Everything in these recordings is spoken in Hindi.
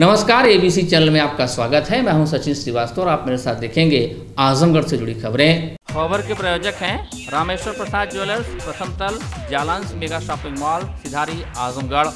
नमस्कार एबीसी चैनल में आपका स्वागत है। मैं हूँ सचिन श्रीवास्तव और आप मेरे साथ देखेंगे आजमगढ़ से जुड़ी खबरें। खबर के प्रायोजक हैं रामेश्वर प्रसाद ज्वेलर्स प्रथम तल Jalans mega shopping mall Sidhari Azamgarh.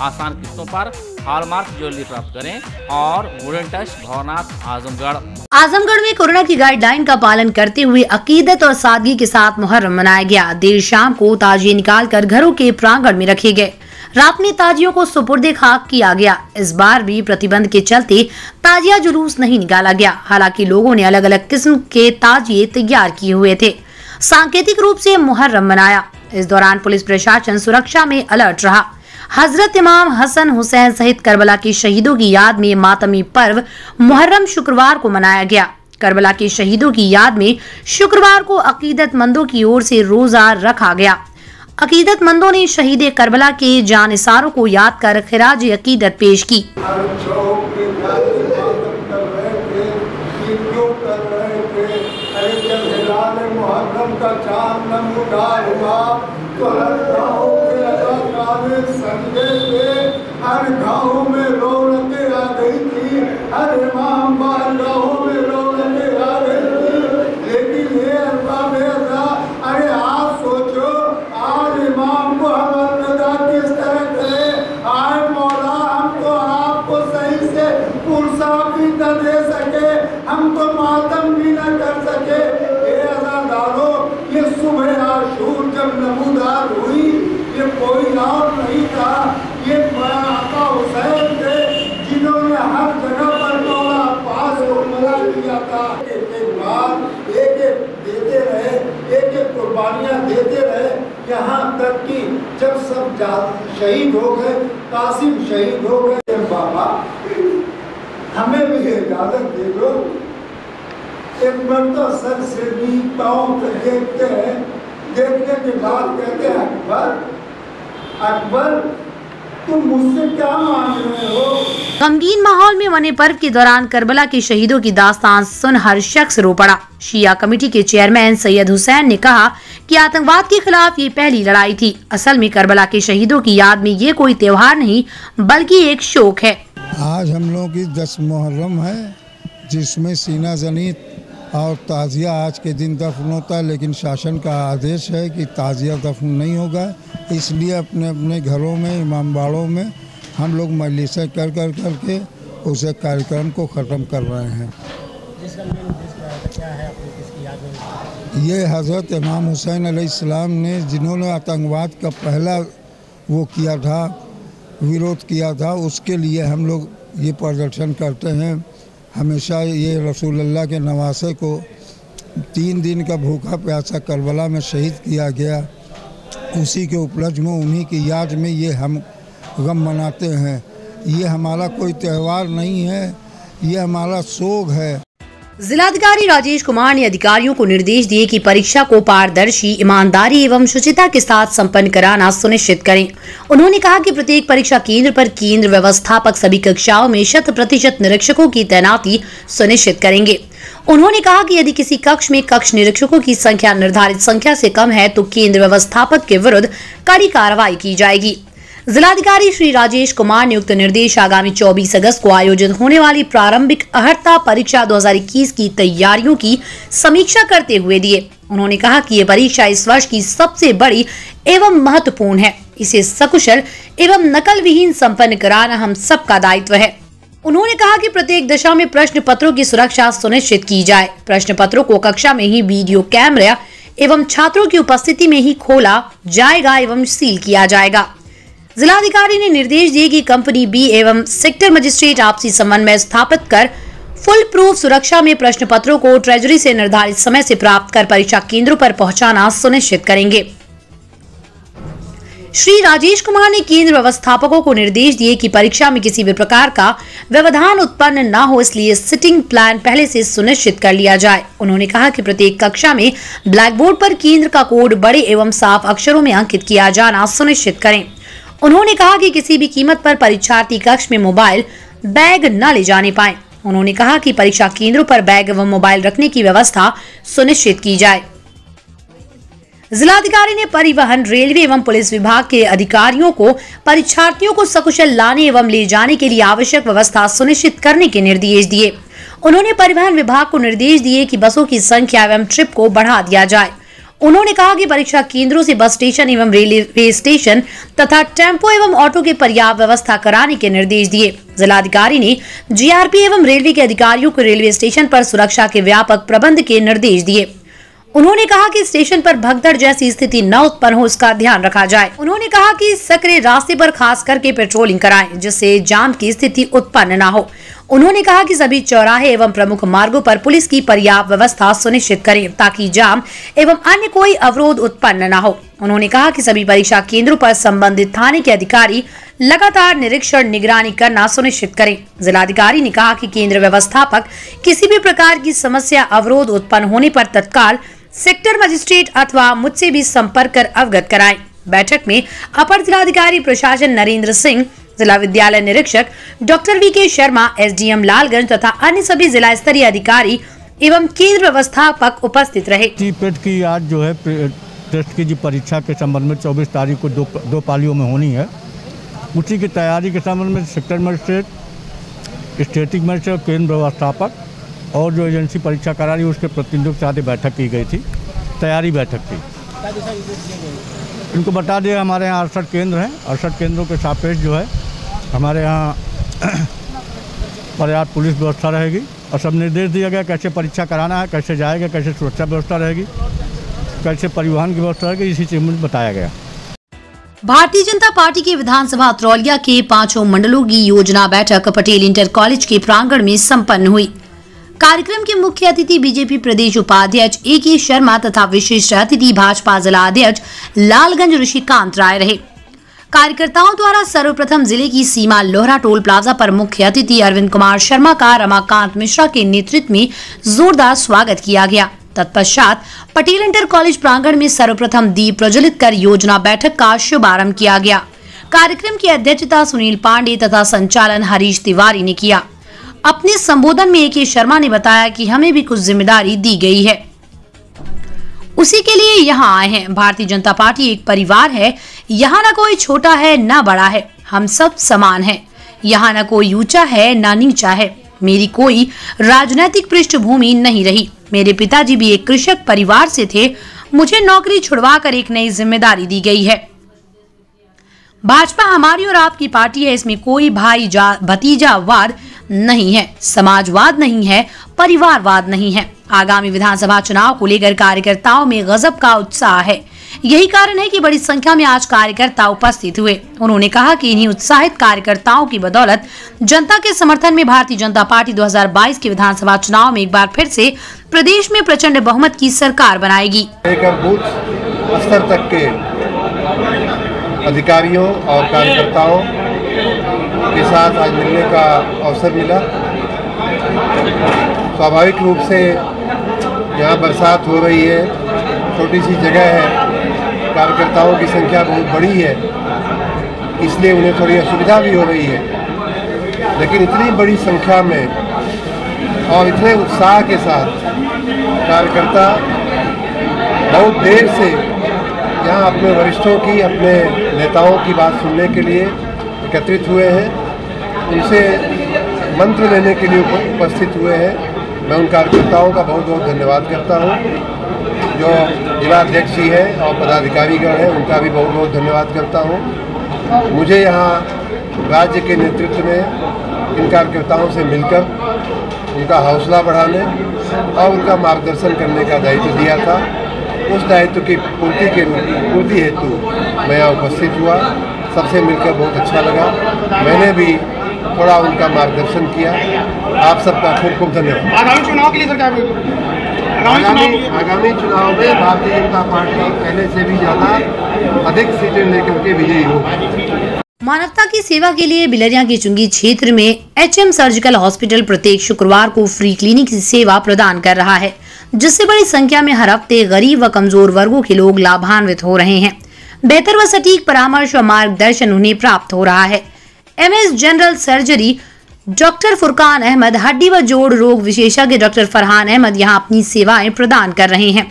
आसान किस्तों पर हॉलमार्क ज्वेलरी प्राप्त करें और वुडन टच भवनाथ आजमगढ़। आजमगढ़ में कोरोना की गाइडलाइन का पालन करते हुए अकीदत और सादगी के साथ मुहर्रम मनाया गया। देर शाम को ताजिए निकालकर घरों के प्रांगण में रखे गए। रात में ताजियों को सुपुर्द खाक किया गया। इस बार भी प्रतिबंध के चलते ताजिया जुलूस नहीं निकाला गया। हालाँकि लोगों ने अलग अलग किस्म के ताजिए तैयार किए हुए थे। सांकेतिक रूप से मुहर्रम मनाया। इस दौरान पुलिस प्रशासन सुरक्षा में अलर्ट रहा। हज़रत इमाम हसन हुसैन सहित करबला के शहीदों की याद में मातमी पर्व मुहर्रम शुक्रवार को मनाया गया। करबला के शहीदों की याद में शुक्रवार को अकीदतमंदों की ओर से रोजा रखा गया। अकीदतमंदों ने शहीद करबला के जानिसारों को याद कर खराज अकीदत पेश की। हर चौक पे जाके शहीद हो गए, कासिम शहीद हो गए बाबा, हमें भी इजाज़त दे दो। एक मरता सर से भी पाँव देखते हैं। देखने के बाद कहते हैं, अकबर अकबर तुम मुझसे क्या मांग रहे हो? गमगीन माहौल में मने पर्व के दौरान करबला के शहीदों की दास्तान सुन हर शख्स रो पड़ा। शिया कमेटी के चेयरमैन सैयद हुसैन ने कहा कि आतंकवाद के खिलाफ ये पहली लड़ाई थी। असल में करबला के शहीदों की याद में ये कोई त्योहार नहीं बल्कि एक शोक है। आज हम लोगों की दस मुहर्रम है जिसमें सीना जनीत और ताज़िया आज के दिन दफन होता है लेकिन शासन का आदेश है कि ताज़िया दफन नहीं होगा। इसलिए अपने अपने घरों में इमामबाड़ों में हम लोग मजलिसें कर कर करके उसे कार्यक्रम को ख़त्म कर रहे हैं। ये हज़रत इमाम हुसैन अलैहिस्सलाम ने जिन्होंने आतंकवाद का पहला वो किया था विरोध किया था उसके लिए हम लोग ये प्रदर्शन करते हैं। हमेशा ये रसूलुल्लाह के नवासे को तीन दिन का भूखा प्यासा करबला में शहीद किया गया। उसी के उपलक्ष्य में, उन्हीं की याद में ये हम गम मनाते हैं। ये हमारा कोई त्यौहार नहीं है, ये हमारा सोग है। जिलाधिकारी राजेश कुमार ने अधिकारियों को निर्देश दिए कि परीक्षा को पारदर्शी, ईमानदारी एवं शुचिता के साथ संपन्न कराना सुनिश्चित करें। उन्होंने कहा कि प्रत्येक परीक्षा केंद्र पर केंद्र व्यवस्थापक सभी कक्षाओं में शत प्रतिशत निरीक्षकों की तैनाती सुनिश्चित करेंगे। उन्होंने कहा कि यदि किसी कक्ष में कक्ष निरीक्षकों की संख्या निर्धारित संख्या से कम है तो केंद्र व्यवस्थापक के विरुद्ध कड़ी कार्रवाई की जाएगी। जिलाधिकारी श्री राजेश कुमार ने उक्त निर्देश आगामी 24 अगस्त को आयोजित होने वाली प्रारंभिक अहर्ता परीक्षा 2021 की तैयारियों की समीक्षा करते हुए दिए। उन्होंने कहा कि ये परीक्षा इस वर्ष की सबसे बड़ी एवं महत्वपूर्ण है। इसे सकुशल एवं नकल विहीन संपन्न कराना हम सबका दायित्व है। उन्होंने कहा कि प्रत्येक दशा में प्रश्न पत्रों की सुरक्षा सुनिश्चित की जाए। प्रश्न पत्रों को कक्षा में ही वीडियो कैमरा एवं छात्रों की उपस्थिति में ही खोला जाएगा एवं सील किया जाएगा। जिलाधिकारी ने निर्देश दिए कि कंपनी बी एवं सेक्टर मजिस्ट्रेट आपसी समन्वय स्थापित कर फुल प्रूफ सुरक्षा में प्रश्न पत्रों को ट्रेजरी से निर्धारित समय से प्राप्त कर परीक्षा केंद्रों पर पहुंचाना सुनिश्चित करेंगे। श्री राजेश कुमार ने केंद्र व्यवस्थापकों को निर्देश दिए कि परीक्षा में किसी भी प्रकार का व्यवधान उत्पन्न न हो, इसलिए सिटिंग प्लान पहले से सुनिश्चित कर लिया जाए। उन्होंने कहा कि प्रत्येक कक्षा में ब्लैक बोर्ड पर केंद्र का कोड बड़े एवं साफ़ अक्षरों में अंकित किया जाना सुनिश्चित करें। उन्होंने कहा कि किसी भी कीमत पर परीक्षार्थी कक्ष में मोबाइल, बैग न ले जाने पाए। उन्होंने कहा कि परीक्षा केंद्रों पर बैग एवं मोबाइल रखने की व्यवस्था सुनिश्चित की जाए। जिलाधिकारी ने परिवहन, रेलवे एवं पुलिस विभाग के अधिकारियों को परीक्षार्थियों को सकुशल लाने एवं ले जाने के लिए आवश्यक व्यवस्था सुनिश्चित करने के निर्देश दिए। उन्होंने परिवहन विभाग को निर्देश दिए कि बसों की संख्या एवं ट्रिप को बढ़ा दिया जाए। उन्होंने कहा कि परीक्षा केंद्रों से बस स्टेशन एवं रेलवे स्टेशन तथा टेंपो एवं ऑटो के पर्याप्त व्यवस्था कराने के निर्देश दिए। जिलाधिकारी ने जीआरपी एवं रेलवे के अधिकारियों को रेलवे स्टेशन पर सुरक्षा के व्यापक प्रबंध के निर्देश दिए। उन्होंने कहा कि स्टेशन पर भगदड़ जैसी स्थिति न उत्पन्न हो इसका ध्यान रखा जाए। उन्होंने कहा कि सक्रिय रास्ते पर खास करके पेट्रोलिंग कराएँ, जिससे जाम की स्थिति उत्पन्न न हो। उन्होंने कहा कि सभी चौराहे एवं प्रमुख मार्गों पर पुलिस की पर्याप्त व्यवस्था सुनिश्चित करें, ताकि जाम एवं अन्य कोई अवरोध उत्पन्न न हो। उन्होंने कहा कि सभी परीक्षा केंद्रों पर संबंधित थाने के अधिकारी लगातार निरीक्षण, निगरानी करना सुनिश्चित करें। जिलाधिकारी ने कहा कि केंद्र व्यवस्थापक किसी भी प्रकार की समस्या, अवरोध उत्पन्न होने पर तत्काल सेक्टर मजिस्ट्रेट अथवा मुझसे भी संपर्क कर अवगत कराएँ। बैठक में अपर जिलाधिकारी प्रशासन नरेंद्र सिंह जिला विद्यालय निरीक्षक डॉक्टर वी के शर्मा, एसडीएम लालगंज तथा अन्य सभी जिला स्तरीय अधिकारी एवं केंद्र व्यवस्थापक उपस्थित रहे। पेट की आज जो है टेस्ट की जो परीक्षा के संबंध में 24 तारीख को दो दो पालियों में होनी है। उसी की तैयारी के संबंध में सेक्टर मजिस्ट्रेट, स्टेटिक मजिस्ट्रेट केंद्र व्यवस्थापक और जो एजेंसी परीक्षा करा रही है, उसके प्रतिनिधियों के साथ बैठक की गई थी। तैयारी बैठक थी। इनको बता दिया हमारे यहाँ अड़सठ केंद्र हैं। अड़सठ केंद्रों के सापेक्ष जो है हमारे यहाँ पर्याप्त पुलिस व्यवस्था रहेगी और सब निर्देश दिया गया कैसे परीक्षा कराना है, कैसे जाएगा, कैसे सुरक्षा व्यवस्था रहेगी, कैसे परिवहन की व्यवस्था रहेगी, इसी चीज़ में बताया गया। भारतीय जनता पार्टी के विधानसभा अत्रौलिया के पाँचों मंडलों की योजना बैठक पटेल इंटर कॉलेज के प्रांगण में संपन्न हुई। कार्यक्रम के मुख्य अतिथि बीजेपी प्रदेश उपाध्यक्ष ए के शर्मा तथा विशिष्ट अतिथि भाजपा जिला अध्यक्ष लालगंज ऋषिकांत राय रहे। कार्यकर्ताओं द्वारा सर्वप्रथम ज़िले की सीमा लोहरा टोल प्लाजा पर मुख्य अतिथि अरविंद कुमार शर्मा का रमाकांत मिश्रा के नेतृत्व में जोरदार स्वागत किया गया। तत्पश्चात पटेल इंटर कॉलेज प्रांगण में सर्वप्रथम दीप प्रज्वलित कर योजना बैठक का शुभारंभ किया गया। कार्यक्रम की अध्यक्षता सुनील पांडे तथा संचालन हरीश तिवारी ने किया। अपने संबोधन में ए के शर्मा ने बताया कि हमें भी कुछ ज़िम्मेदारी दी गई है। उसी के लिए यहाँ आए हैं। भारतीय जनता पार्टी एक परिवार है। यहाँ न कोई छोटा है, न बड़ा है। हम सब समान हैं। यहाँ न कोई ऊँचा है, न नीचा है। मेरी कोई राजनीतिक पृष्ठभूमि नहीं रही। मेरे पिताजी भी एक कृषक परिवार से थे। मुझे नौकरी छुड़वा कर एक नई ज़िम्मेदारी दी गई है। भाजपा हमारी और आपकी पार्टी है। इसमें कोई भाई भतीजावाद नहीं है। समाजवाद नहीं है, परिवारवाद नहीं है। आगामी विधानसभा चुनाव को लेकर कार्यकर्ताओं में गजब का उत्साह है। यही कारण है कि बड़ी संख्या में आज कार्यकर्ता उपस्थित हुए। उन्होंने कहा कि इन्हीं उत्साहित कार्यकर्ताओं की बदौलत जनता के समर्थन में भारतीय जनता पार्टी 2022 के विधानसभा चुनाव में एक बार फिर से प्रदेश में प्रचंड बहुमत की सरकार बनाएगी। स्तर तक के अधिकारियों और कार्यकर्ताओं के साथ आज मिलने का अवसर मिला। स्वाभाविक रूप से यहाँ बरसात हो रही है छोटी सी जगह है, कार्यकर्ताओं की संख्या बहुत बड़ी है, इसलिए उन्हें थोड़ी असुविधा भी हो रही है। लेकिन इतनी बड़ी संख्या में और इतने उत्साह के साथ कार्यकर्ता बहुत देर से यहाँ अपने वरिष्ठों की, अपने नेताओं की बात सुनने के लिए एकत्रित हुए हैं। उनसे मंत्र लेने के लिए उपस्थित हुए हैं। मैं उन कार्यकर्ताओं का बहुत बहुत धन्यवाद करता हूँ। जो जिलाध्यक्ष जी हैं और पदाधिकारीगण हैं, उनका भी बहुत बहुत धन्यवाद करता हूँ। मुझे यहाँ राज्य के नेतृत्व में इन कार्यकर्ताओं से मिलकर उनका हौसला बढ़ाने और उनका मार्गदर्शन करने का दायित्व दिया था। उस दायित्व की पूर्ति के पूर्ति हेतु मैं यहाँ उपस्थित हुआ। सबसे मिलकर बहुत अच्छा लगा। मैंने भी थोड़ा उनका मार्गदर्शन किया। आप सबका खूब खूब धन्यवाद। आगामी चुनाव के लिए सर क्या आगामी आगामी चुनाव में भारतीय जनता पार्टी पहले से भी ज़्यादा अधिक सीटें लेकर के विजयी होगी मानवता की सेवा के लिए बिलरिया के चुंगी क्षेत्र में एचएम सर्जिकल हॉस्पिटल प्रत्येक शुक्रवार को फ्री क्लिनिक सेवा प्रदान कर रहा है जिससे बड़ी संख्या में हर हफ़्ते गरीब व कमज़ोर वर्गों के लोग लाभान्वित हो रहे हैं। बेहतर व सटीक परामर्श व मार्गदर्शन उन्हें प्राप्त हो रहा है। MS general surgery doctor Furqan Ahmad हड्डी व जोड़ रोग विशेषज्ञ डॉक्टर फरहान अहमद यहाँ अपनी सेवाएँ प्रदान कर रहे हैं।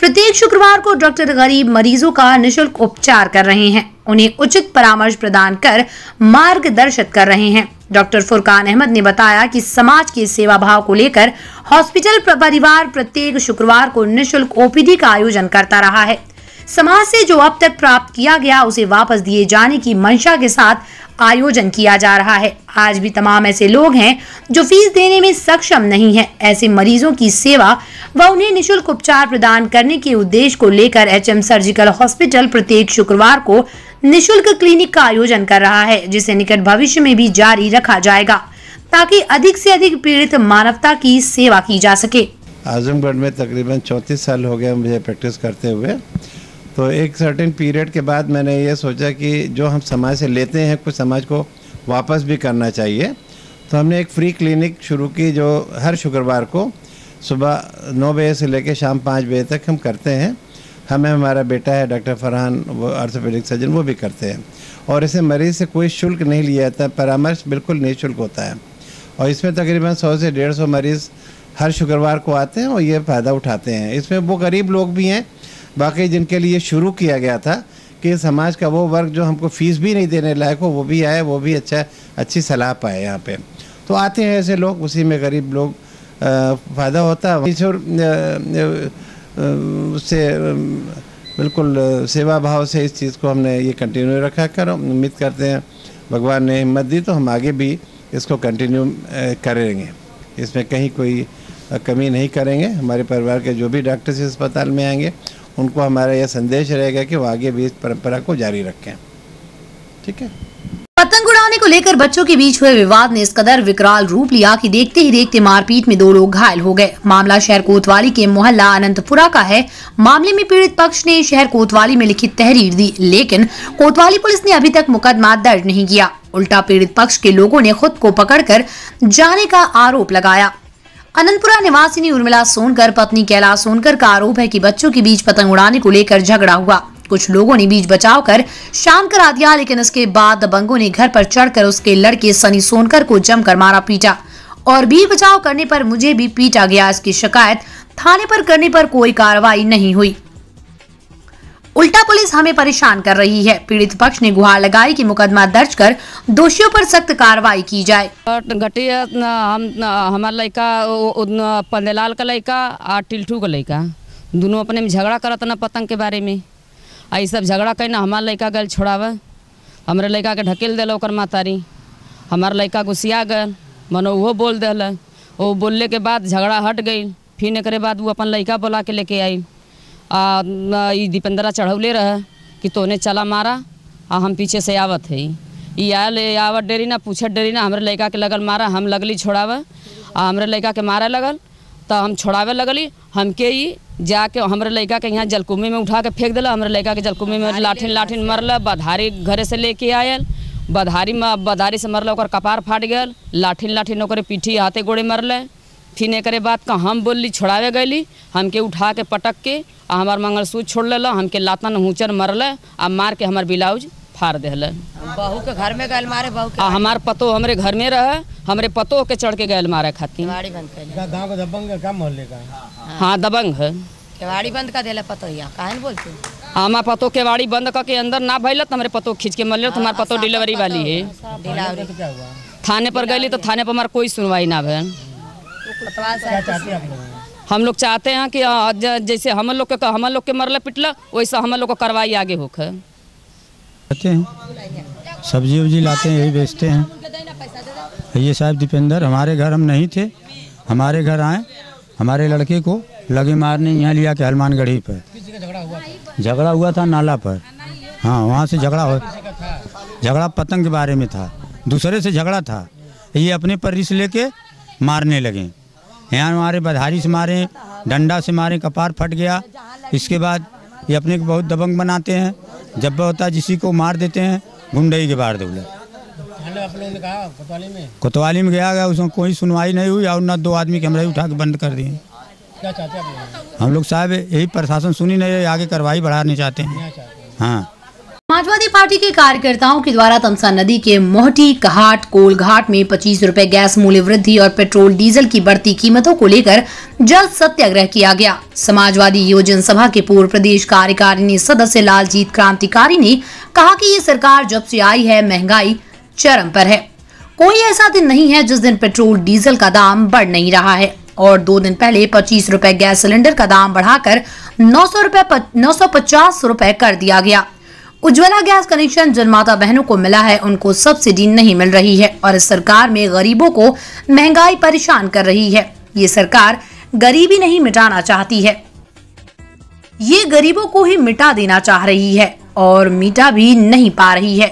प्रत्येक शुक्रवार को डॉक्टर गरीब मरीजों का निशुल्क उपचार कर रहे हैं। उन्हें उचित परामर्श प्रदान कर मार्गदर्शित कर रहे हैं। डॉक्टर फुरकान अहमद ने बताया कि समाज के सेवा भाव को लेकर हॉस्पिटल परिवार प्रत्येक शुक्रवार को निशुल्क ओपीडी का आयोजन करता रहा है। समाज से जो अब तक प्राप्त किया गया, उसे वापस दिए जाने की मंशा के साथ आयोजन किया जा रहा है। आज भी तमाम ऐसे लोग हैं जो फ़ीस देने में सक्षम नहीं है। ऐसे मरीजों की सेवा व उन्हें निशुल्क उपचार प्रदान करने के उद्देश्य को लेकर एचएम सर्जिकल हॉस्पिटल प्रत्येक शुक्रवार को निशुल्क क्लिनिक का आयोजन कर रहा है, जिसे निकट भविष्य में भी जारी रखा जाएगा, ताकि अधिक से अधिक पीड़ित मानवता की सेवा की जा सके। आजमगढ़ में तकरीबन चौंतीस साल हो गए मुझे प्रैक्टिस करते हुए। तो एक सर्टेन पीरियड के बाद मैंने ये सोचा कि जो हम समाज से लेते हैं, कुछ समाज को वापस भी करना चाहिए। तो हमने एक फ्री क्लिनिक शुरू की जो हर शुक्रवार को सुबह नौ बजे से लेकर शाम पाँच बजे तक हम करते हैं। हमें हमारा बेटा है, डॉक्टर फरहान, वो ऑर्थोपेडिक सर्जन वो भी करते हैं। और इसे मरीज़ से कोई शुल्क नहीं लिया जाता, परामर्श बिल्कुल निःशुल्क होता है। और इसमें तकरीबन सौ से डेढ़ सौ मरीज़ हर शुक्रवार को आते हैं और ये फ़ायदा उठाते हैं। इसमें वो गरीब लोग भी हैं बाकी जिनके लिए शुरू किया गया था कि समाज का वो वर्ग जो हमको फ़ीस भी नहीं देने लायक हो, वो भी आए, वो भी अच्छा अच्छी सलाह पाए यहाँ पे। तो आते हैं ऐसे लोग, उसी में गरीब लोग फ़ायदा होता है। उससे बिल्कुल सेवा भाव से इस चीज़ को हमने ये कंटिन्यू रखा। कर उम्मीद करते हैं, भगवान ने हिम्मत दी तो हम आगे भी इसको कंटिन्यू करेंगे। इसमें कहीं कोई कमी नहीं करेंगे। हमारे परिवार के जो भी डॉक्टर्स अस्पताल में आएँगे उनको हमारा यह संदेश रहेगा कि वो आगे भी इस परंपरा को जारी रखें। ठीक है? पतंग उड़ाने को लेकर बच्चों के बीच हुए विवाद ने इस कदर विकराल रूप लिया कि देखते ही देखते मारपीट में दो लोग घायल हो गए। मामला शहर कोतवाली के मोहल्ला अनंतपुरा का है। मामले में पीड़ित पक्ष ने शहर कोतवाली में लिखित तहरीर दी, लेकिन कोतवाली पुलिस ने अभी तक मुकदमा दर्ज नहीं किया। उल्टा पीड़ित पक्ष के लोगों ने खुद को पकड़कर जाने का आरोप लगाया। अनंतपुरा निवासिनी उर्मिला सोनकर, पत्नी कैलाश सोनकर का आरोप है कि बच्चों के बीच पतंग उड़ाने को लेकर झगड़ा हुआ। कुछ लोगों ने बीच बचाव कर शांत करा दिया, लेकिन इसके बाद दबंगों ने घर पर चढ़कर उसके लड़के सनी सोनकर को जमकर मारा पीटा। और बीच बचाव करने पर मुझे भी पीटा गया, इसकी शिकायत थाने पर करने पर कोई कार्रवाई नहीं हुई। उल्टा पुलिस हमें परेशान कर रही है। पीड़ित पक्ष ने गुहार लगाई कि मुकदमा दर्ज कर दोषियों पर सख्त कार्रवाई की जाए। और घटिया न, हम न, हमार लड़का पंदेलाल का लड़का और टिल्ठू का लड़का। दोनों अपने में झगड़ा करत ना पतंग के बारे में। आ ई सब झगड़ा कहीं हमार लड़का गल छोड़ाव। हमारे लड़का के ढकेल दिल ओकर मातारी। हमार लड़का गुस्सिया गल मनो वो बोल दिल। वो बोलने के बाद झगड़ा हट गई। फिर एक बाद वो अपन लड़का बोला के लेके आई। न, दीपेंद्रा चढ़ौले रहे कि तोने चला मारा आ हम पीछे से आवत है। ई आयल आवत डेरी ना पूछत डेरी ना हमारे लड़का के लगल मारा हम लगली छोड़ावे आ हमारे लड़का के मारे लगल तो हम छोड़ावे लगली हमके ई जाके हमरे लड़का के यहाँ जलकुम्भी में उठा के फेंक दिला हमरे लड़का के जलकुम्भी में लाठिन लाठिन मरल बधारी घरे से लेके आयल बधारी में बधारी से मरल ओकर कपार फाट गल लाठिन लाठिन ओकरे पीठी हाथे गोड़े मरल। फिर एकरे बात का हम बोलली छोड़ावे गईली हमके उठा के पटक के आ हमार मंगलसूत्र छोड़ लेला हमके लातन हुचर मरल आ मार के हमार ब्लाउज फाड़ दिल बहू के घर में गल मारे बहू आ हमार पतो हमारे घर में रहे हमारे पतो के चढ़ के गैल मारे खातिर। केवाड़ी बंद कर गाँव का दबंग का मोहल्ले का? हाँ। दबंग है। केवाड़ी बंद कर देला पतो हिया काहे बोलते? हमार पतो के वाड़ी बंद करके अंदर ना भैल तो हमारे पतो खींच के मरल तो हमार पतो डिलीवरी वाली है। हुआ? थाने पर गईली तो थाने पर हमारे कोई सुनवाई ना भैल पतवाल क्या चाहते हैं आप लोग? हम लोग चाहते हैं कि जैसे हम लोग के हम लोग के मरल पिटल वैसा हम लोग को कार्रवाई आगे होखे। हैं। सब्ज़ी वब्जी लाते हैं यही बेचते हैं। ये साहब दीपेंद्र हमारे घर हम नहीं थे। हमारे घर आए हमारे लड़के को लगे मारने यहाँ लिया के हनुमान गढ़ी पर। झगड़ा हुआ था नाला पर। हाँ वहाँ से झगड़ा हो झगड़ा पतंग के बारे में था। दूसरे से झगड़ा था। ये अपने पर रिस लेके मारने लगे। यहाँ मारे बधारी से मारे डंडा से मारे कपार फट गया। इसके बाद ये अपने को बहुत दबंग बनाते हैं। जब होता है किसी को मार देते हैं गुंडई के बार दौले थाने आप लोगों ने कहा कोतवाली में? गया गया उसमें कोई सुनवाई नहीं हुई और न दो आदमी कैमरे उठा के बंद कर दिए। हम लोग साहब यही प्रशासन सुनी नहीं आगे कार्रवाई बढ़ानी चाहते हैं? हाँ। समाजवादी पार्टी के कार्यकर्ताओं के द्वारा तमसा नदी के मोहटी, कहाट कोल घाट में पच्चीस रूपए गैस मूल्य वृद्धि और पेट्रोल डीजल की बढ़ती कीमतों को लेकर जल्द सत्याग्रह किया गया। समाजवादी योजन सभा के पूर्व प्रदेश कार्यकारिणी सदस्य लालजीत क्रांतिकारी ने कहा कि ये सरकार जब से आई है, महँगाई चरम पर है। कोई ऐसा दिन नहीं है जिस दिन पेट्रोल डीजल का दाम बढ़ नहीं रहा है और दो दिन पहले पच्चीस रूपए गैस सिलेंडर का दाम बढ़ाकर नौ सौ रूपए नौ सौ पचास रूपए कर दिया गया। उज्ज्वला गैस कनेक्शन जिन माता बहनों को मिला है। उनको सब्सिडी नहीं मिल रही है और इस सरकार में गरीबों को महँगाई परेशान कर रही है। ये सरकार गरीबी नहीं मिटाना चाहती है। ये गरीबों को ही मिटा देना चाह रही है और मिटा भी नहीं पा रही है।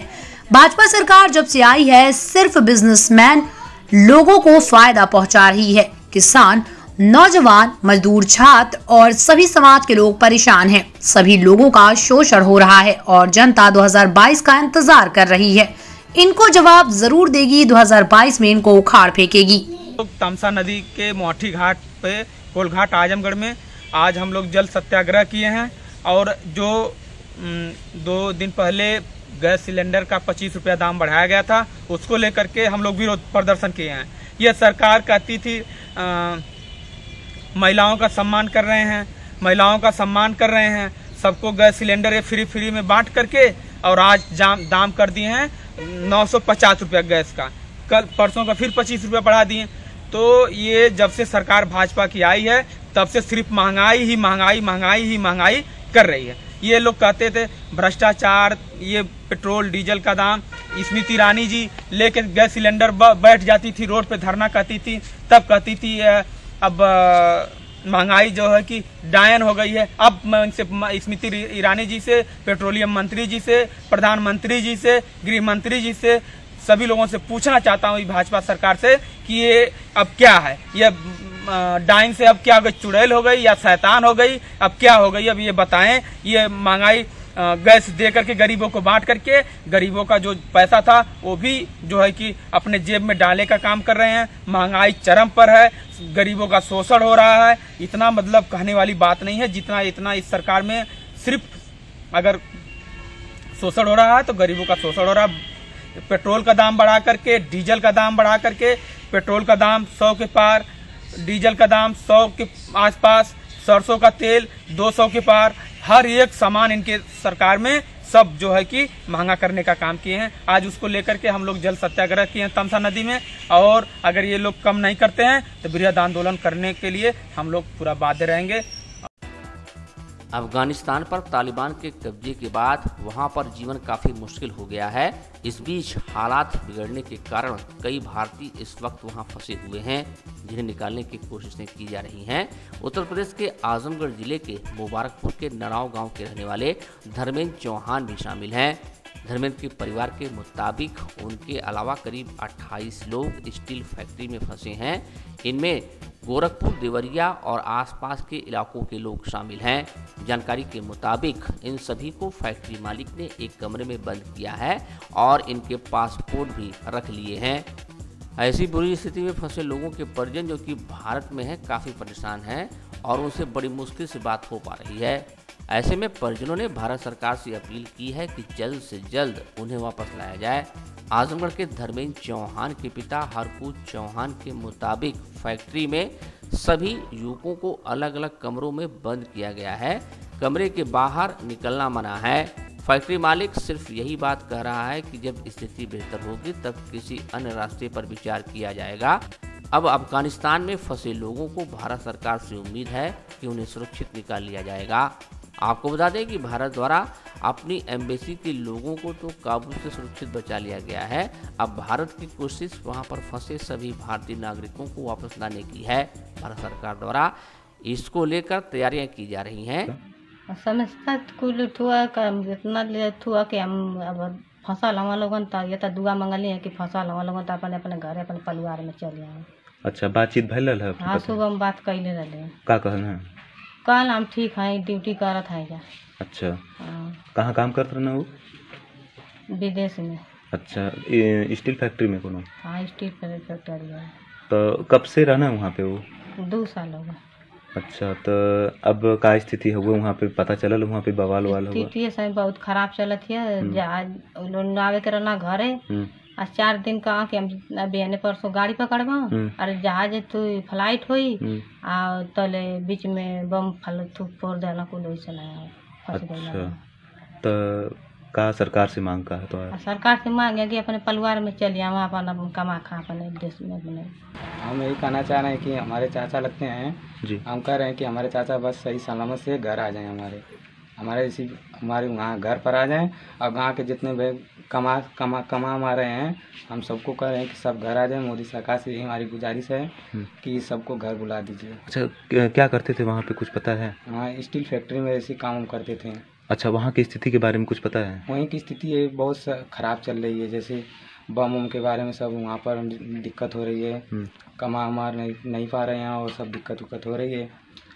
भाजपा सरकार जब से आई है, सिर्फ़ बिजनेसमैन लोगों को फ़ायदा पहुँचा रही है। किसान नौजवान मजदूर छात्र और सभी समाज के लोग परेशान हैं। सभी लोगों का शोषण हो रहा है और जनता 2022 का इंतज़ार कर रही है। इनको जवाब ज़रूर देगी 2022 में इनको उखाड़ फेंकेगी। लोग तमसा नदी के मोठी घाट पे कोलघाट आजमगढ़ में आज हम लोग जल सत्याग्रह किए हैं और जो दो दिन पहले गैस सिलेंडर का पच्चीस रुपया दाम बढ़ाया गया था उसको लेकर के हम लोग विरोध प्रदर्शन किए हैं। यह सरकार कहती थी अ, महिलाओं का सम्मान कर रहे हैं, महिलाओं का सम्मान कर रहे हैं। सबको गैस सिलेंडर ये फ्री फ्री में बांट करके और आज जाम, दाम कर दिए हैं नौ सौ पचास रुपया गैस का। कल परसों का फिर पच्चीस रुपया बढ़ा दिए। तो ये जब से सरकार भाजपा की आई है, तब से सिर्फ़ महँगाई ही महँगाई महँगाई ही महँगाई कर रही है। ये लोग कहते थे, भ्रष्टाचार, ये पेट्रोल, डीजल का दाम। स्मृति ईरानी जी लेके गैस सिलेंडर बैठ जाती थी, रोड पे धरना कहती थी, तब कहती थी अब महँगाई जो है कि डायन हो गई है। अब मैं उनसे स्मृति ईरानी जी से, पेट्रोलियम मंत्री जी से, प्रधानमंत्री जी से गृह मंत्री जी से, सभी लोगों से पूछना चाहता हूँ भाजपा सरकार से कि ये अब क्या है? ये डाइन से अब क्या हो गई चुड़ैल हो गई या शैतान हो गई? अब क्या हो गई? अब ये बताएँ। ये महँगाई गैस दे करके गरीबों को बांट करके गरीबों का जो पैसा था, वो भी जो है कि अपने जेब में डाले का काम कर रहे हैं। महँगाई चरम पर है, गरीबों का शोषण हो रहा है। इतना मतलब कहने वाली बात नहीं है, जितना इतना इस सरकार में सिर्फ़ अगर शोषण हो रहा है तो गरीबों का शोषण हो रहा है। पेट्रोल का दाम बढ़ा करके, डीजल का दाम बढ़ा करके, पेट्रोल का दाम सौ के पार, डीजल का दाम सौ के आसपास, सरसों का तेल दो सौ के पार हर एक सामान इनके सरकार में सब जो है कि महँगा करने का काम किए हैं। आज उसको लेकर के हम लोग जल सत्याग्रह किए हैं तमसा नदी में, और अगर ये लोग कम नहीं करते हैं तो बृहद आंदोलन करने के लिए हम लोग पूरा बाध्य रहेंगे। अफ़गानिस्तान पर तालिबान के कब्जे के बाद वहाँ पर जीवन काफ़ी मुश्किल हो गया है। इस बीच हालात बिगड़ने के कारण कई भारतीय इस वक्त वहाँ फंसे हुए हैं, जिन्हें निकालने की कोशिशें की जा रही हैं। उत्तर प्रदेश के आजमगढ़ ज़िले के मुबारकपुर के नराव गाँव के रहने वाले धर्मेंद्र चौहान भी शामिल हैं। धर्मेंद्र के परिवार के मुताबिक उनके अलावा करीब 28 लोग स्टील फैक्ट्री में फंसे हैं। इनमें गोरखपुर, देवरिया और आसपास के इलाकों के लोग शामिल हैं। जानकारी के मुताबिक इन सभी को फैक्ट्री मालिक ने एक कमरे में बंद किया है और इनके पासपोर्ट भी रख लिए हैं। ऐसी बुरी स्थिति में फंसे लोगों के परिजन जो कि भारत में हैं, काफ़ी परेशान हैं और उनसे बड़ी मुश्किल से बात हो पा रही है। ऐसे में परिजनों ने भारत सरकार से अपील की है कि जल्द से जल्द उन्हें वापस लाया जाए। आजमगढ़ के धर्मेंद्र चौहान के पिता हरकूत चौहान के मुताबिक फैक्ट्री में सभी युवकों को अलग अलग कमरों में बंद किया गया है। कमरे के बाहर निकलना मना है। फैक्ट्री मालिक सिर्फ़ यही बात कह रहा है कि जब स्थिति बेहतर होगी तब किसी अन्य रास्ते पर विचार किया जाएगा। अब अफ़गानिस्तान में फंसे लोगों को भारत सरकार से उम्मीद है कि उन्हें सुरक्षित निकाल लिया जाएगा। आपको बता दें कि भारत द्वारा अपनी एम्बेसी के लोगों को तो काबुल से सुरक्षित बचा लिया गया है। अब भारत की कोशिश वहाँ पर फंसे सभी भारतीय नागरिकों को वापस लाने की है। भारत सरकार द्वारा इसको लेकर तैयारियाँ की जा रही हैं। समझता कुल ठुआ का इतना ले ठुआ कि हम अब फ़सल हम लोगन तो ये तो दुआ मंगली है कि फ़सल हम लोगन तो अपने अपने घरे अपने परिवार में चले अच्छा बातचीत भैल है हाँ सुबह हम बात कैले रहे का कहन है? कल हम ठीक हैं ड्यूटी करत हैं जा अच्छा। हाँ, कहाँ काम करत रहना वो? विदेश में। अच्छा ए, स्टील फैक्ट्री में कोनो हाँ? स्टील फैक्ट्री है। तो कब से रहना है वहाँ पे वो? दो साल हो गए। अच्छा तो अब का स्थिति हुआ वहाँ पे पता चलल वहाँ पे बवाल ववाल हुआ। स्थिति है बहुत खराब चलत है। हम्म। जहाज़ लोग आवे के रहना घरे हम्म, आज चार दिन कहा कि हम बहने परसों गाड़ी पकड़बा हम्म। और जहाज़ तो फ़्लाइट हुई हम्म, तले बीच में बम फल थूक फोड़ देना कुल वैसे फंस अच्छा। तो का सरकार से मांग का है तो आ सरकार से मांग है कि अपने परिवार में चलिए हम अपन अपन कमा खा अपने देश में अपने। हम यही कहना चाह रहे हैं कि हमारे चाचा लगते हैं। जी। हम कह रहे हैं कि हमारे चाचा बस सही सलामत से घर आ जाएँ हमारे। हमारे इसी हमारे वहाँ घर पर आ जाएँ और गाँव के जितने भी कमा कमा कमा हमा रहे हैं हम सबको कह रहे हैं कि सब घर आ जाएँ। मोदी सरकार से यही हमारी गुजारिश है हम्म। कि सबको घर बुला दीजिए। अच्छा क्या- करते थे वहाँ पे? कुछ पता है? वहाँ स्टील फैक्ट्री में ऐसे काम करते थे। अच्छा वहाँ की स्थिति के बारे में कुछ पता है? वहीं की स्थिति बहुत खराब चल रही है। जैसे बम उम के बारे में सब वहाँ पर दिक्कत हो रही है। हम्म, कमा हमार नहीं नहीं पा रहे हैं और सब दिक्कत उक्कत हो रही है।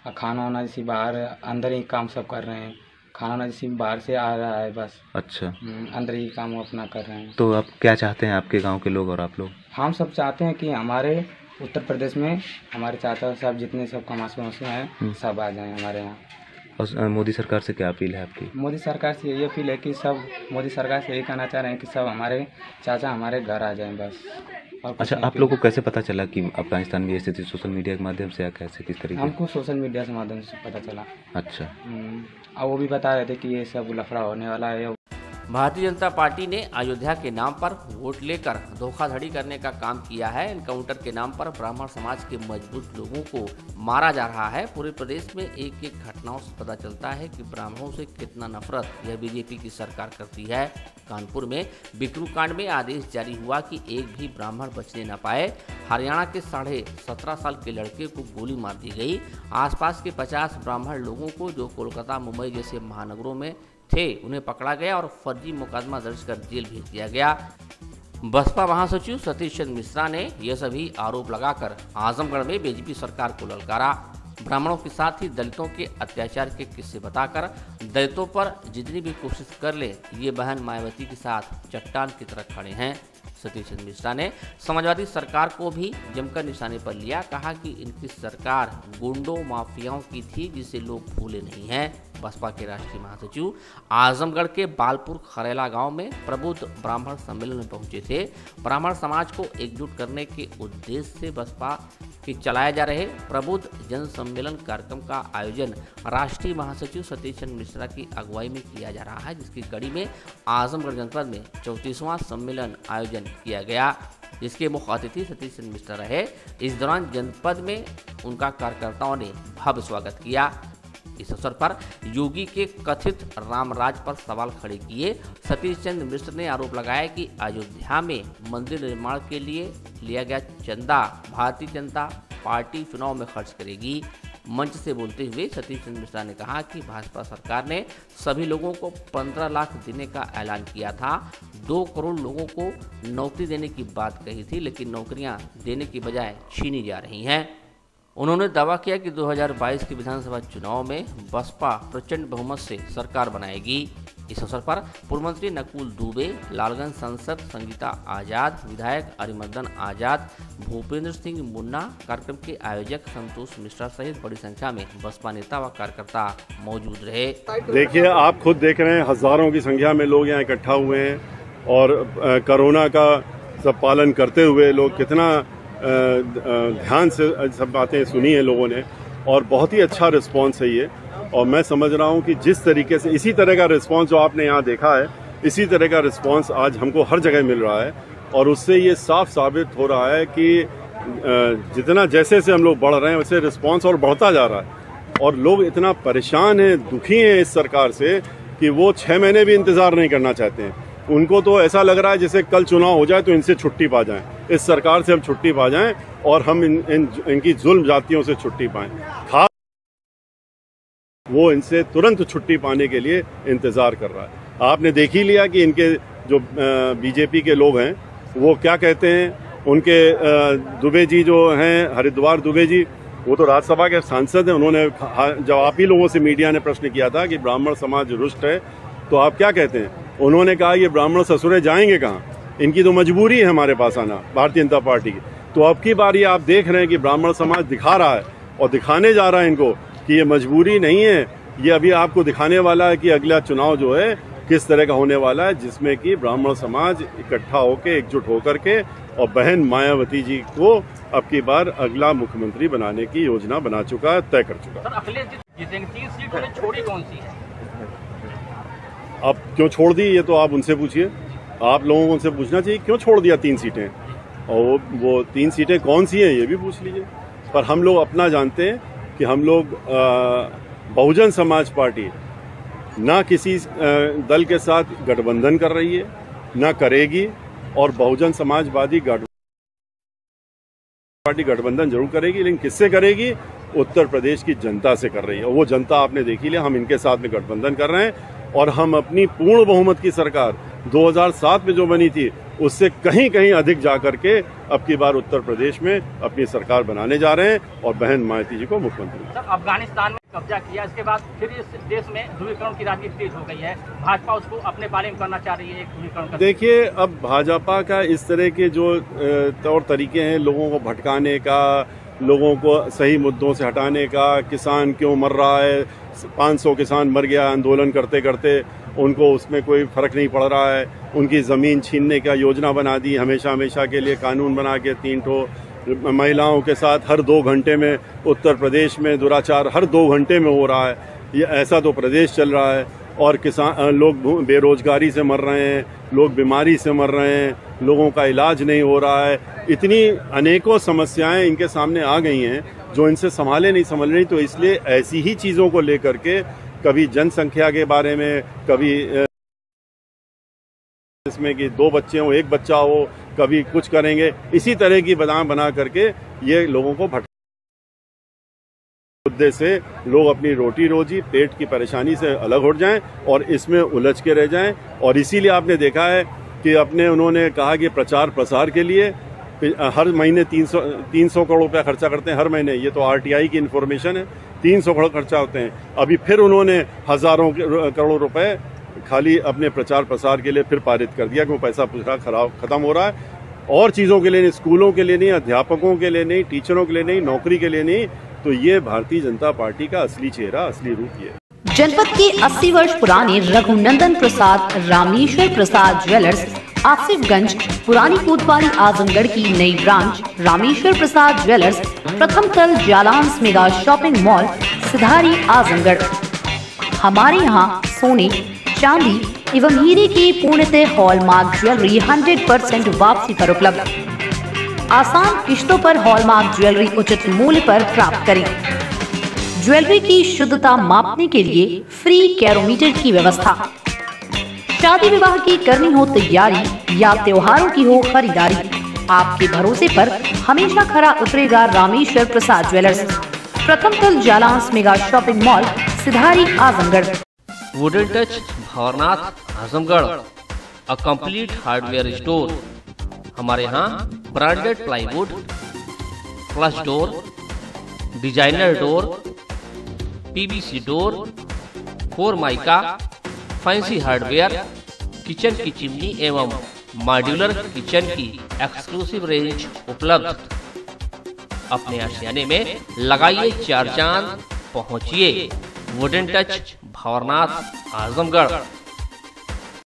और खाना वाना जैसे बाहर अंदर ही काम सब कर रहे हैं। खाना जैसे बाहर से आ रहा है बस। अच्छा। हम्म, अंदर ही काम अपना कर रहे हैं। तो आप क्या चाहते हैं आपके गाँव के लोग और आप लोग? हम सब चाहते हैं कि हमारे उत्तर प्रदेश में हमारे चाचा साहब जितने सब कमास वमासे हम्म। हैं सब आ जाएँ हमारे यहाँ। और मोदी सरकार से क्या अपील है आपकी? मोदी सरकार से यही अपील है कि सब मोदी सरकार से यही कहना चाह रहे हैं कि सब हमारे चाचा हमारे घर आ जाएँ बस। अच्छा आप लोग को कैसे पता चला कि अफ़गानिस्तान में ये स्थिति सोशल मीडिया के माध्यम से या कैसे किस तरीके हमको सोशल मीडिया के माध्यम से पता चला। अच्छा। हम्म, और वो भी बता रहे थे कि ये सब लफड़ा होने वाला है। भारतीय जनता पार्टी ने अयोध्या के नाम पर वोट लेकर धोखाधड़ी करने का काम किया है। एनकाउंटर के नाम पर ब्राह्मण समाज के मज़बूत लोगों को मारा जा रहा है। पूरे प्रदेश में एक एक घटनाओं से पता चलता है कि ब्राह्मणों से कितना नफरत यह बीजेपी की सरकार करती है। कानपुर में बिक्रू कांड में आदेश जारी हुआ कि एक भी ब्राह्मण बचने न पाए। हरियाणा के साढ़े सत्रह साल के लड़के को गोली मार दी गई। आसपास के पचास ब्राह्मण लोगों को जो कोलकाता, मुंबई जैसे महानगरों में थे, उन्हें पकड़ा गया और फर्जी मुकदमा दर्ज कर जेल भेज दिया गया। बसपा महासचिव सतीश चंद्र मिश्रा ने यह सभी आरोप लगाकर आजमगढ़ में बीजेपी सरकार को ललकारा। ब्राह्मणों के साथ ही दलितों के अत्याचार के किस्से बताकर दलितों पर जितनी भी कोशिश कर ले, ये बहन मायावती के साथ चट्टान की तरह खड़े हैं। सतीश चंद्र मिश्रा ने समाजवादी सरकार को भी जमकर निशाने पर लिया, कहा कि इनकी सरकार गुंडों, माफियाओं की थी जिसे लोग भूले नहीं हैं। बसपा के राष्ट्रीय महासचिव आजमगढ़ के बालपुर खरेला गाँव में प्रबुद्ध ब्राह्मण सम्मेलन में पहुँचे थे। ब्राह्मण समाज को एकजुट करने के उद्देश्य से बसपा के चलाए जा रहे प्रबुद्ध जन सम्मेलन कार्यक्रम का आयोजन राष्ट्रीय महासचिव सतीश चंद्र मिश्रा की अगुवाई में किया जा रहा है, जिसकी कड़ी में आजमगढ़ जनपद में चौंतीसवां सम्मेलन आयोजन किया गया। जिसके मुख्य अतिथि सतीश चंद्र मिश्रा रहे। इस दौरान जनपद में उनका कार्यकर्ताओं ने भव्य स्वागत किया। इस अवसर पर योगी के कथित रामराज पर सवाल खड़े किए। सतीश चंद्र मिश्र ने आरोप लगाया कि अयोध्या में मंदिर निर्माण के लिए लिया गया चंदा भारतीय जनता पार्टी चुनाव में खर्च करेगी। मंच से बोलते हुए सतीश चंद्र मिश्रा ने कहा कि भाजपा सरकार ने सभी लोगों को 15 लाख देने का ऐलान किया था। दो करोड़ लोगों को नौकरी देने की बात कही थी, लेकिन नौकरियाँ देने की बजाय छीनी जा रही हैं। उन्होंने दावा किया कि 2022 के विधानसभा चुनाव में बसपा प्रचंड बहुमत से सरकार बनाएगी। इस अवसर पर पूर्व मंत्री नकुल दुबे, लालगंज सांसद संगीता आज़ाद, विधायक अरिमर्दन आज़ाद, भूपेंद्र सिंह मुन्ना, कार्यक्रम के आयोजक संतोष मिश्रा सहित बड़ी संख्या में बसपा नेता व कार्यकर्ता मौजूद रहे। देखिए, आप खुद देख रहे हैं, हज़ारों की संख्या में लोग यहाँ इकट्ठा हुए हैं और कोरोना का सब पालन करते हुए लोग कितना ध्यान से सब बातें सुनी हैं लोगों ने और बहुत ही अच्छा रिस्पांस है ये। और मैं समझ रहा हूँ कि जिस तरीके से इसी तरह का रिस्पांस जो आपने यहाँ देखा है, इसी तरह का रिस्पांस आज हमको हर जगह मिल रहा है। और उससे ये साफ़ साबित हो रहा है कि जितना जैसे जैसे हम लोग बढ़ रहे हैं, वैसे रिस्पॉन्स और बढ़ता जा रहा है। और लोग इतना परेशान हैं, दुखी हैं इस सरकार से कि वो छः महीने भी इंतज़ार नहीं करना चाहते हैं। उनको तो ऐसा लग रहा है जैसे कल चुनाव हो जाए तो इनसे छुट्टी पा जाएँ। इस सरकार से हम छुट्टी पा जाएँ और हम इन, इन इनकी जुल्म जातियों से छुट्टी पाएँ। खास वो इनसे तुरंत छुट्टी पाने के लिए इंतज़ार कर रहा है। आपने देख ही लिया कि इनके जो बीजेपी के लोग हैं वो क्या कहते हैं? उनके दुबे जी जो हैं हरिद्वार दुबे जी वो तो राज्यसभा के सांसद हैं। उन्होंने जब आप ही लोगों से मीडिया ने प्रश्न किया था कि ब्राह्मण समाज रुष्ट है तो आप क्या कहते हैं? उन्होंने कहा, ये ब्राह्मण ससुरे जाएँगे कहाँ? इनकी तो मजबूरी है हमारे पास आना, भारतीय जनता पार्टी की। तो अब की बार ये आप देख रहे हैं कि ब्राह्मण समाज दिखा रहा है और दिखाने जा रहा है इनको कि ये मजबूरी नहीं है। ये अभी आपको दिखाने वाला है कि अगला चुनाव जो है, किस तरह का होने वाला है, जिसमें कि ब्राह्मण समाज इकट्ठा होकर एकजुट होकर के और बहन मायावती जी को अब की बार अगला मुख्यमंत्री बनाने की योजना बना चुका है, तय कर चुका है? अब क्यों छोड़ दी? ये तो आप उनसे पूछिए। आप लोगों को उनसे पूछना चाहिए, क्यों छोड़ दिया तीन सीटें? और वो वो तीन सीटें कौन सी हैं, ये भी पूछ लीजिए। पर हम लोग अपना जानते हैं कि हम लोग बहुजन समाज पार्टी ना किसी दल के साथ गठबंधन कर रही है, ना करेगी, और बहुजन समाजवादी गठ, पार्टी गठबंधन ज़रूर करेगी, लेकिन किससे करेगी? उत्तर प्रदेश की जनता से कर रही है। और वो जनता आपने देखी लिया हम इनके साथ में गठबंधन कर रहे हैं। और हम अपनी पूर्ण बहुमत की सरकार 2007 में जो बनी थी उससे कहीं कहीं अधिक जा करके अब की बार उत्तर प्रदेश में अपनी सरकार बनाने जा रहे हैं। और बहन मायावती जी को मुख्यमंत्री सर अफ़गानिस्तान में कब्जा किया इसके बाद फिर इस देश में ध्रुवीकरण की राजनीति तेज हो गई है। भाजपा उसको अपने पाले में करना चाह रही है एक ध्रुवीकरण देखिए अब भाजपा का इस तरह के जो तौर तरीके हैं लोगों को भटकाने का लोगों को सही मुद्दों से हटाने का, किसान क्यों मर रहा है 500 किसान मर गया, आंदोलन करते करते उनको उसमें कोई फ़र्क नहीं पड़ रहा है। उनकी ज़मीन छीनने का योजना बना दी, हमेशा हमेशा के लिए कानून बना के तीन ठो महिलाओं के साथ हर दो घंटे में उत्तर प्रदेश में दुराचार हर दो घंटे में हो रहा है। ये ऐसा तो प्रदेश चल रहा है। और किसान लोग बेरोजगारी से मर रहे हैं, लोग बीमारी से मर रहे हैं, लोगों का इलाज नहीं हो रहा है। इतनी अनेकों समस्याएँ इनके सामने आ गई हैं, जो इनसे संभाले नहीं, संभल रही तो इसलिए ऐसी ही चीज़ों को लेकर के कभी जनसंख्या के बारे में, कभी इसमें कि दो बच्चे हों, एक बच्चा हो, कभी कुछ करेंगे, इसी तरह की बना बना करके ये लोगों को भटका मुद्दे से लोग अपनी रोटी रोजी पेट की परेशानी से अलग हट जाएँ और इसमें उलझ के रह जाएँ। और इसीलिए आपने देखा है कि अपने उन्होंने कहा कि प्रचार प्रसार के लिए हर महीने 300 300 करोड़ रुपया खर्चा करते हैं हर महीने। ये तो आरटीआई की इन्फॉर्मेशन है। 300 करोड़ खर्चा होते हैं। अभी फिर उन्होंने हज़ारों करोड़ रुपए खाली अपने प्रचार प्रसार के लिए फिर पारित कर दिया कि वो पैसा पूरा खराब, खत्म हो रहा है। और चीज़ों के लिए नहीं, स्कूलों के लिए नहीं, अध्यापकों के लिए नहीं, टीचरों के लिए नहीं, नौकरी के लिए नहीं तो ये भारतीय जनता पार्टी का असली चेहरा, असली रूप ये जनपद के 80 वर्ष पुराने रघुनंदन प्रसाद, रामेश्वर प्रसाद ज्वेलर्स, आसिफगंज, पुरानी कोतवाली, आजमगढ़ की नई ब्रांच, रामेश्वर प्रसाद ज्वेलर्स, प्रथम तल Jalans mega shopping mall, Sidhari, Azamgarh. हमारे यहाँ सोने, चांदी एवं हीरे की पूर्णतः हॉलमार्क ज्वेलरी 100% वापसी पर उपलब्ध। आसान किश्तों पर हॉलमार्क ज्वेलरी उचित मूल्य पर प्राप्त करें। ज्वेलरी की शुद्धता मापने के लिए फ्री कैरोमीटर की व्यवस्था। शादी विवाह की करनी हो तैयारी या त्योहारों की हो खरीदारी, आपके भरोसे पर हमेशा खरा उतरेगा रामेश्वर प्रसाद ज्वेलर्स। प्रथम तल Jalans mega shopping mall, Sidhari, Azamgarh. Wooden touch Bhavarnath Azamgarh. A complete hardware store हमारे यहाँ branded plywood flush door designer door PVC door Formica fancy hardware kitchen की चिमनी एवं मॉड्यूलर किचन की एक्सक्लूसिव रेंज उपलब्ध। अपने आशियाने में लगाइए चार चाँद, पहुंचिए वुडन टच भवरनाथ, आजमगढ़।